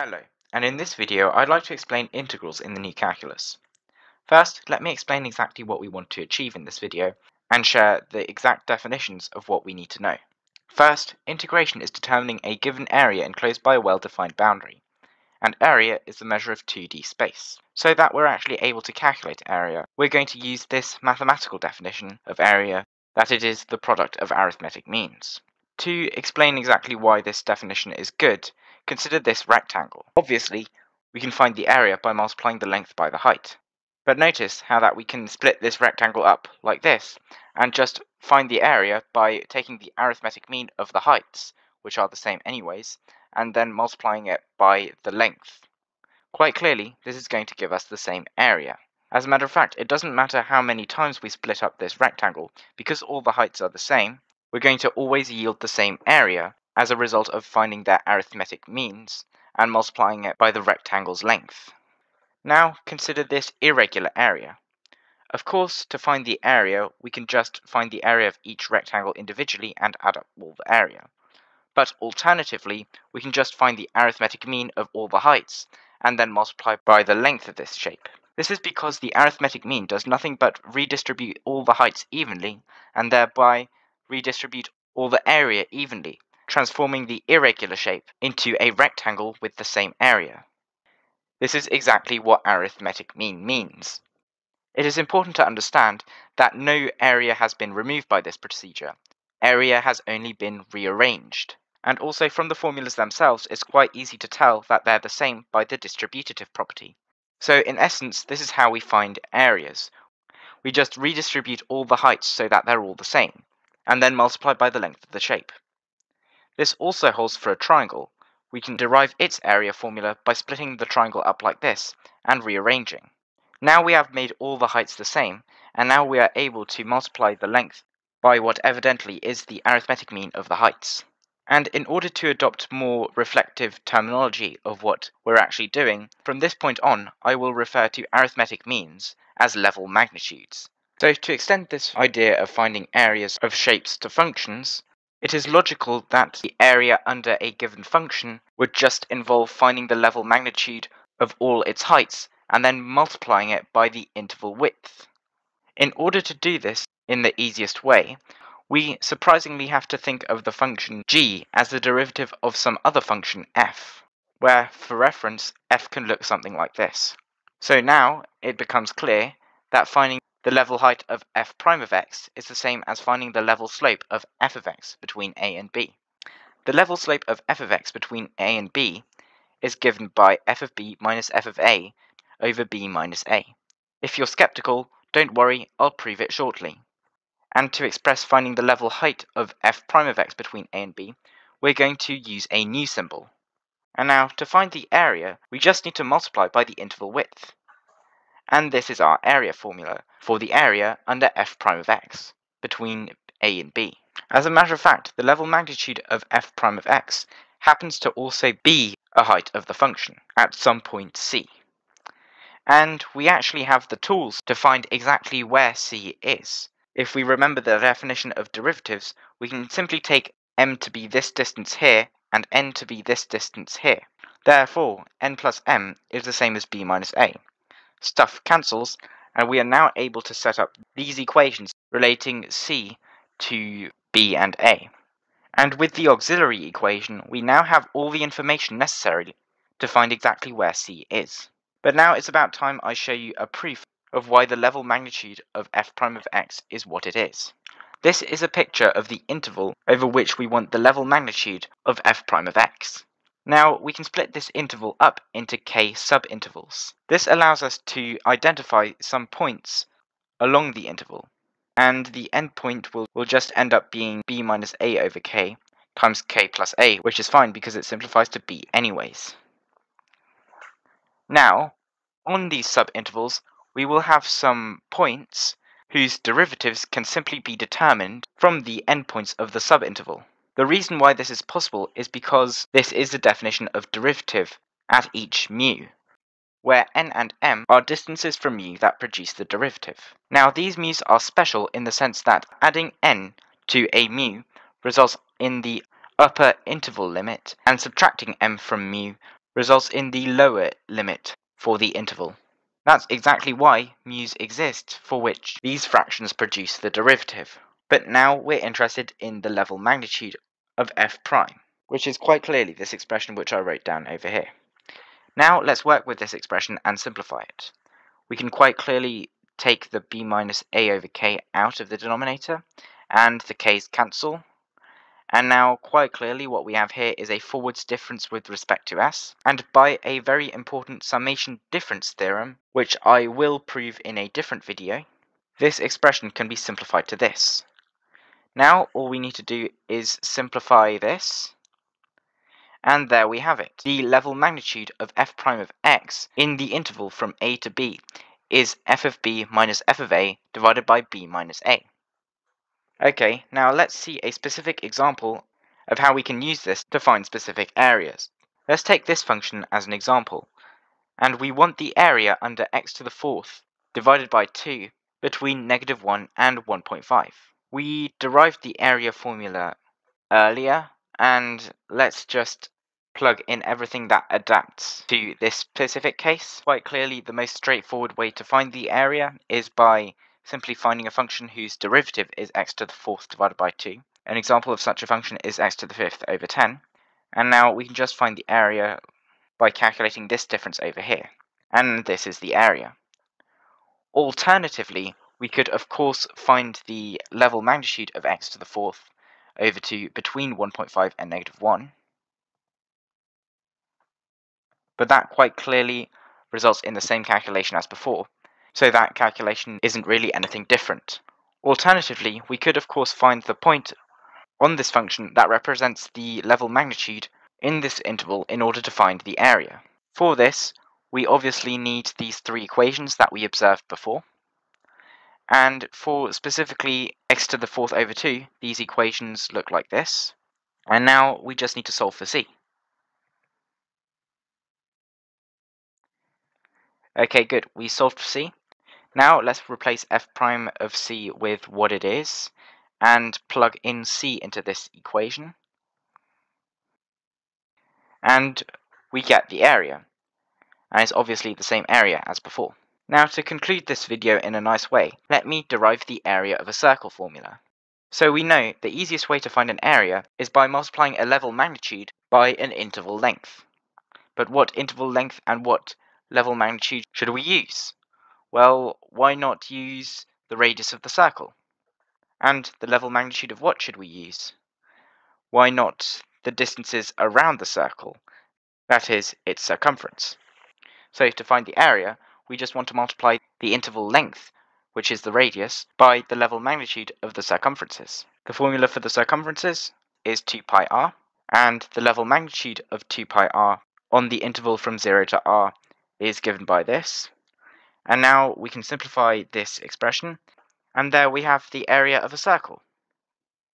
Hello, and in this video I'd like to explain integrals in the new calculus. First, let me explain exactly what we want to achieve in this video, and share the exact definitions of what we need to know. First, integration is determining a given area enclosed by a well-defined boundary, and area is the measure of 2D space. So that we're actually able to calculate area, we're going to use this mathematical definition of area, that it is the product of arithmetic means. To explain exactly why this definition is good, consider this rectangle. Obviously, we can find the area by multiplying the length by the height. But notice how that we can split this rectangle up like this, and just find the area by taking the arithmetic mean of the heights, which are the same anyways, and then multiplying it by the length. Quite clearly, this is going to give us the same area. As a matter of fact, it doesn't matter how many times we split up this rectangle, because all the heights are the same, we're going to always yield the same area as a result of finding their arithmetic means and multiplying it by the rectangle's length. Now consider this irregular area. Of course, to find the area, we can just find the area of each rectangle individually and add up all the area. But alternatively, we can just find the arithmetic mean of all the heights and then multiply by the length of this shape. This is because the arithmetic mean does nothing but redistribute all the heights evenly and thereby redistribute all the area evenly, transforming the irregular shape into a rectangle with the same area. This is exactly what arithmetic mean means. It is important to understand that no area has been removed by this procedure. Area has only been rearranged. And also from the formulas themselves, it's quite easy to tell that they're the same by the distributive property. So in essence, this is how we find areas. We just redistribute all the heights so that they're all the same and then multiply by the length of the shape. This also holds for a triangle. We can derive its area formula by splitting the triangle up like this and rearranging. Now we have made all the heights the same, and now we are able to multiply the length by what evidently is the arithmetic mean of the heights. And in order to adopt more reflective terminology of what we're actually doing, from this point on I will refer to arithmetic means as level magnitudes. So to extend this idea of finding areas of shapes to functions, it is logical that the area under a given function would just involve finding the level magnitude of all its heights and then multiplying it by the interval width. In order to do this in the easiest way, we surprisingly have to think of the function g as the derivative of some other function f, where, for reference, f can look something like this. So now it becomes clear that finding the level height of f prime of x is the same as finding the level slope of f of x between a and b. The level slope of f of x between a and b is given by f of b minus f of a over b minus a. If you're skeptical, don't worry, I'll prove it shortly. And to express finding the level height of f prime of x between a and b, we're going to use a new symbol. And now, to find the area, we just need to multiply by the interval width and this is our area formula for the area under f prime of x between a and b. As a matter of fact, the level magnitude of f prime of x happens to also be a height of the function at some point c. And we actually have the tools to find exactly where c is. If we remember the definition of derivatives, we can simply take m to be this distance here and n to be this distance here. Therefore, n plus m is the same as b minus a stuff cancels, and we are now able to set up these equations relating C to B and A. And with the auxiliary equation, we now have all the information necessary to find exactly where C is. But now it's about time I show you a proof of why the level magnitude of f prime of x is what it is. This is a picture of the interval over which we want the level magnitude of f prime of x. Now, we can split this interval up into k subintervals. This allows us to identify some points along the interval, and the endpoint will, will just end up being b minus a over k times k plus a, which is fine because it simplifies to b anyways. Now, on these subintervals, we will have some points whose derivatives can simply be determined from the endpoints of the subinterval. The reason why this is possible is because this is the definition of derivative at each mu, where n and m are distances from mu that produce the derivative. Now these mu's are special in the sense that adding n to a mu results in the upper interval limit, and subtracting m from mu results in the lower limit for the interval. That's exactly why mu's exist, for which these fractions produce the derivative. But now we're interested in the level magnitude of f prime, which is quite clearly this expression which I wrote down over here. Now let's work with this expression and simplify it. We can quite clearly take the b minus a over k out of the denominator, and the k's cancel. And now, quite clearly, what we have here is a forwards difference with respect to s, and by a very important summation difference theorem, which I will prove in a different video, this expression can be simplified to this. Now, all we need to do is simplify this, and there we have it. The level magnitude of f prime of x in the interval from a to b is f of b minus f of a divided by b minus a. Okay, now let's see a specific example of how we can use this to find specific areas. Let's take this function as an example, and we want the area under x to the fourth divided by 2 between negative 1 and 1.5. We derived the area formula earlier, and let's just plug in everything that adapts to this specific case. Quite clearly, the most straightforward way to find the area is by simply finding a function whose derivative is x to the fourth divided by 2. An example of such a function is x to the fifth over 10. And now we can just find the area by calculating this difference over here. And this is the area. Alternatively, we could of course find the level magnitude of x to the fourth over 2 between 1.5 and negative 1 but that quite clearly results in the same calculation as before, so that calculation isn't really anything different. Alternatively, we could of course find the point on this function that represents the level magnitude in this interval in order to find the area. For this, we obviously need these three equations that we observed before. And for specifically x to the fourth over 2, these equations look like this. And now we just need to solve for c. Okay, good. We solved C. Now let's replace f prime of c with what it is and plug in c into this equation. And we get the area. And it's obviously the same area as before. Now to conclude this video in a nice way, let me derive the area of a circle formula. So we know the easiest way to find an area is by multiplying a level magnitude by an interval length. But what interval length and what level magnitude should we use? Well, why not use the radius of the circle? And the level magnitude of what should we use? Why not the distances around the circle, that is, its circumference? So to find the area, we just want to multiply the interval length, which is the radius, by the level magnitude of the circumferences. The formula for the circumferences is 2 pi r, and the level magnitude of 2 pi r on the interval from 0 to r is given by this. And now we can simplify this expression, and there we have the area of a circle.